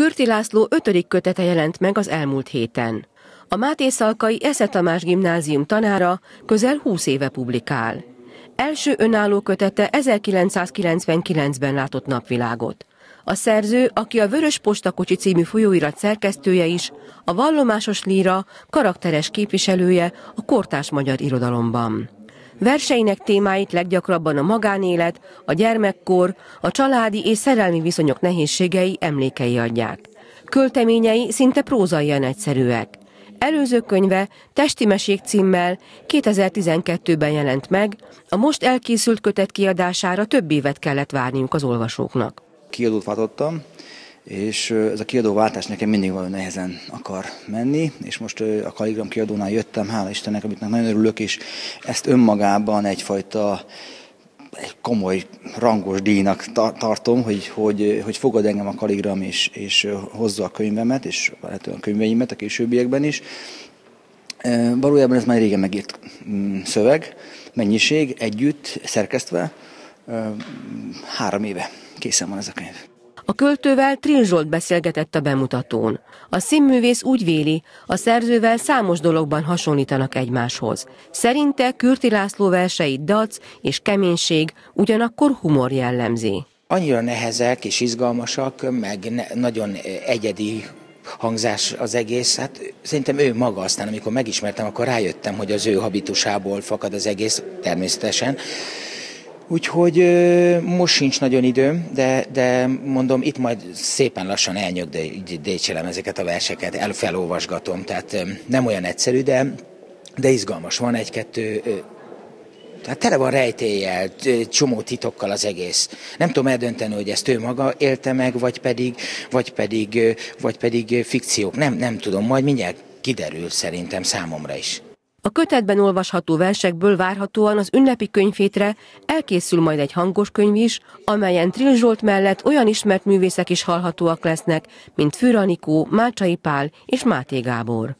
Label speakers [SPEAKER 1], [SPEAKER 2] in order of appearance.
[SPEAKER 1] Kürti László ötödik kötete jelent meg az elmúlt héten. A Máté Szalkai Esze Tamás gimnázium tanára közel 20 éve publikál. Első önálló kötete 1999-ben látott napvilágot. A szerző, aki a Vörös Postakocsi című folyóirat szerkesztője is, a vallomásos líra karakteres képviselője a kortás magyar irodalomban. Verseinek témáit leggyakrabban a magánélet, a gyermekkor, a családi és szerelmi viszonyok nehézségei emlékei adják. Költeményei szinte prózaian egyszerűek. Előző könyve Testi Mesék címmel 2012-ben jelent meg, a most elkészült kötet kiadására több évet kellett várniuk az olvasóknak.
[SPEAKER 2] Kiadót váltottam, és ez a kiadóváltás nekem mindig valami nehezen akar menni, és most a Kaligram kiadónál jöttem, hála Istennek, amit nagyon örülök, és ezt önmagában egyfajta egy komoly, rangos díjnak tartom, hogy, hogy, hogy fogad engem a Kaligram, és, és hozza a könyvemet, és lehetően a könyveimet a későbbiekben is. Valójában ez már régen megírt mm, szöveg, mennyiség, együtt, szerkesztve, három éve készen van ez a könyv.
[SPEAKER 1] A költővel Zsolt beszélgetett a bemutatón. A színművész úgy véli, a szerzővel számos dologban hasonlítanak egymáshoz. Szerinte Kürti László versei dac és keménység, ugyanakkor humor jellemzi.
[SPEAKER 3] Annyira nehezek és izgalmasak, meg ne, nagyon egyedi hangzás az egész. Hát szerintem ő maga aztán, amikor megismertem, akkor rájöttem, hogy az ő habitusából fakad az egész, természetesen. Úgyhogy most sincs nagyon időm, de, de mondom, itt majd szépen lassan elnyögdécselem ezeket a verseket, elfelolvasgatom, tehát nem olyan egyszerű, de, de izgalmas. Van egy-kettő tehát tele van rejtéllyel, csomó titokkal az egész. Nem tudom eldönteni, hogy ezt ő maga élte meg, vagy pedig, vagy pedig, vagy pedig fikciók. Nem, nem tudom, majd mindjárt kiderül szerintem számomra is.
[SPEAKER 1] A kötetben olvasható versekből várhatóan az ünnepi könyvétre elkészül majd egy hangos könyv is, amelyen Trill Zsolt mellett olyan ismert művészek is hallhatóak lesznek, mint Fűranikó, Mácsai Pál és Máté Gábor.